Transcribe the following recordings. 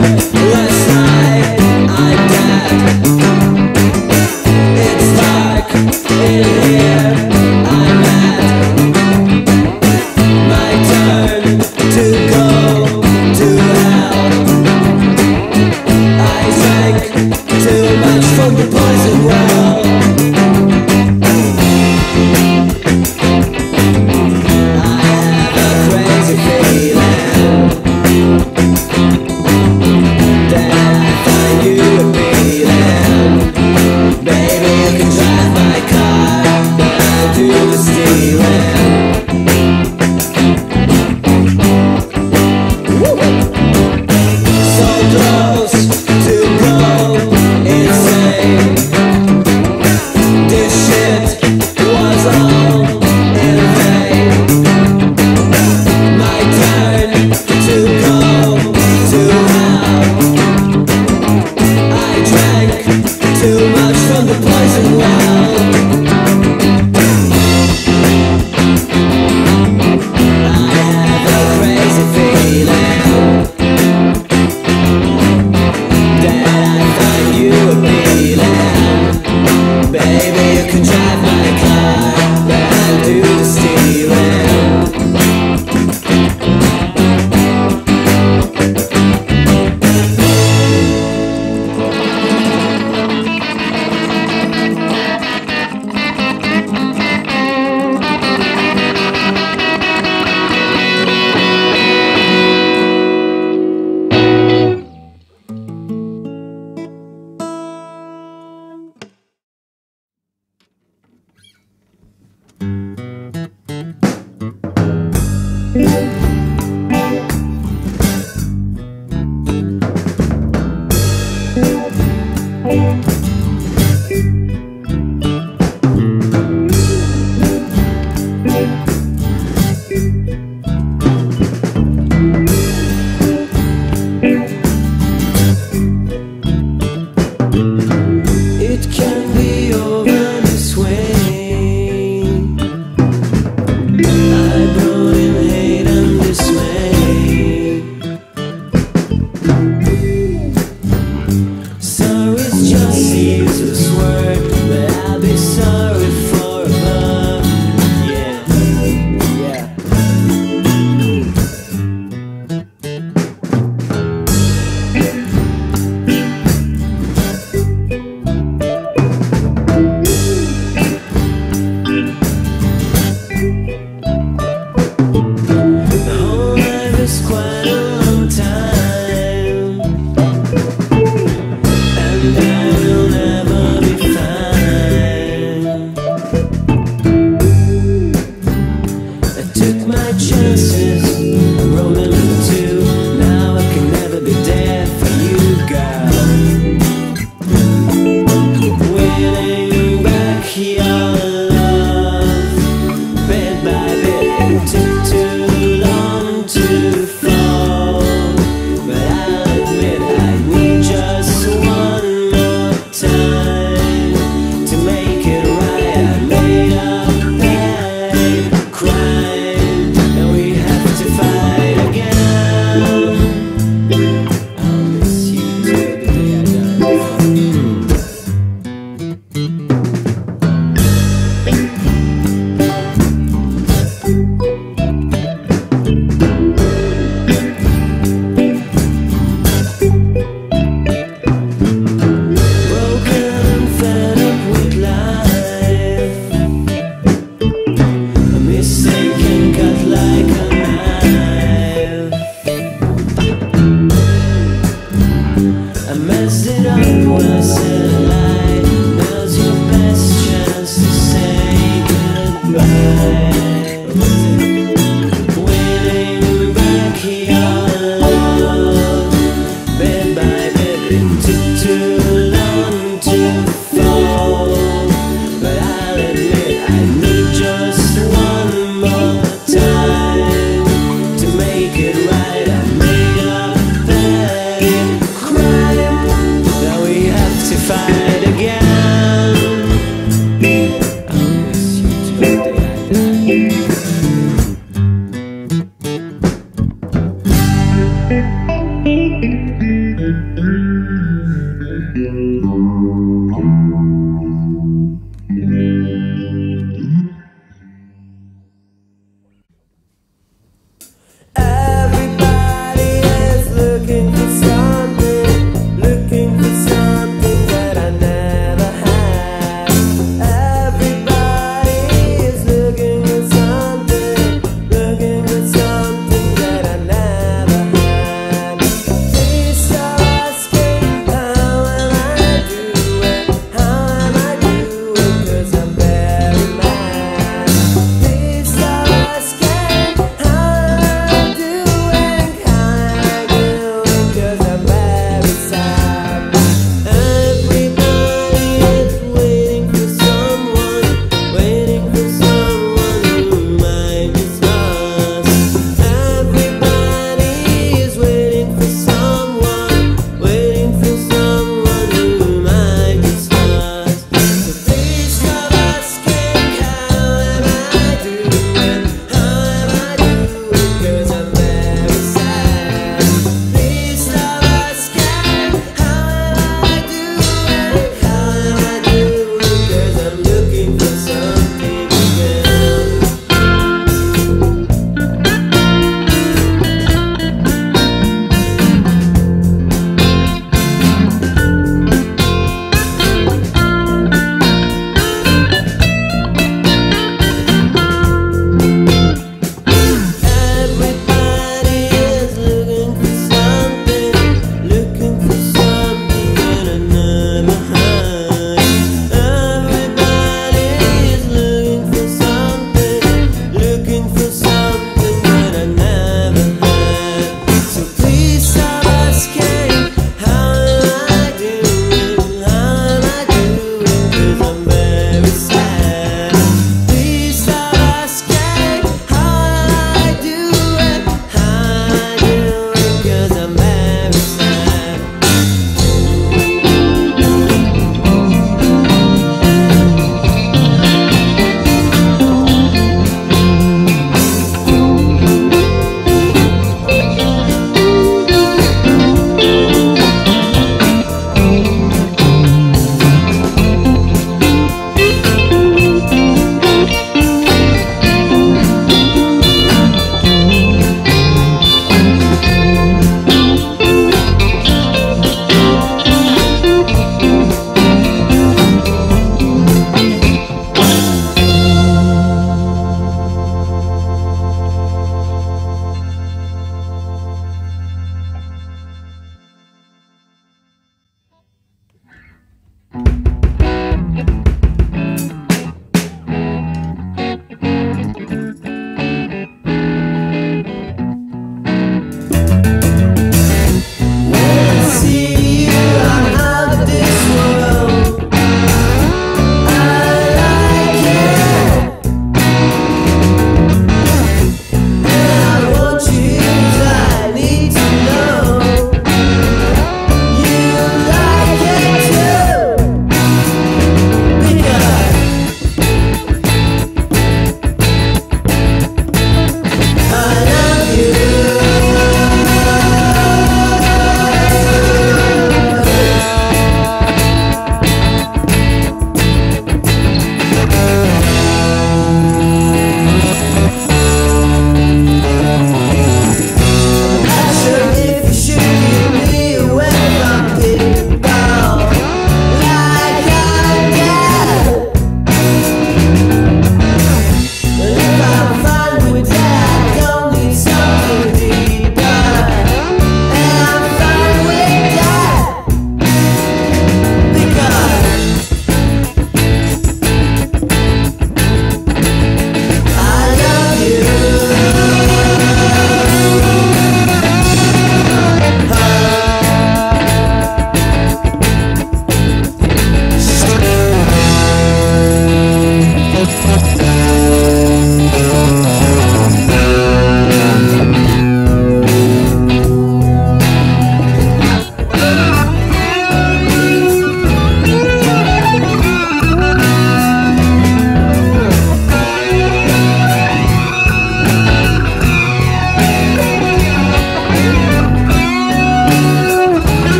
mujeres.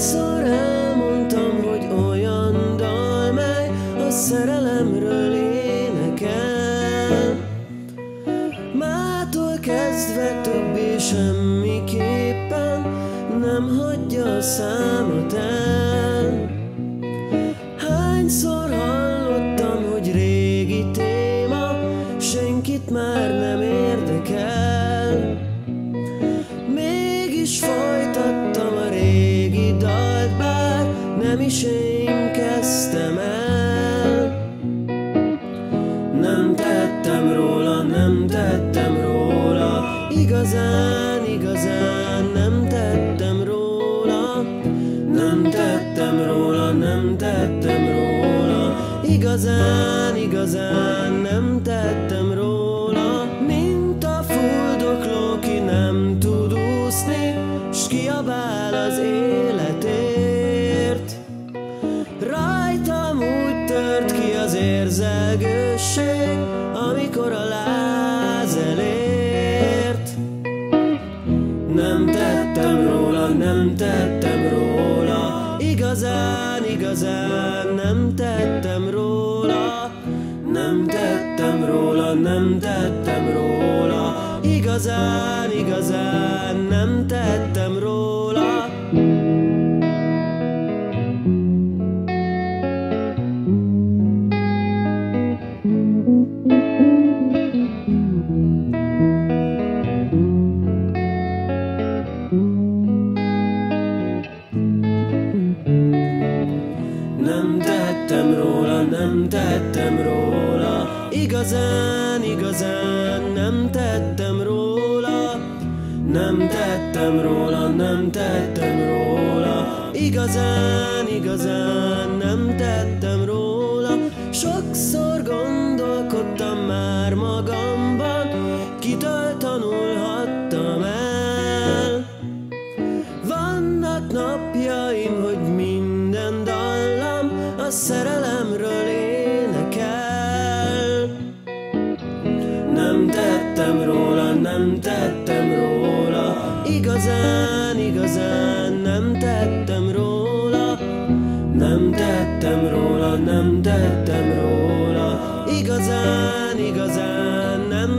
Hányszor elmondtam, hogy olyan dal, mely a szerelemről énekel. Mától kezdve többé semmiképpen nem hagyja a számot el. nem tettem róla, nem tettem róla, nem tettem róla, igazán, igazán nem tettem. igazán, igazán.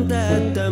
that the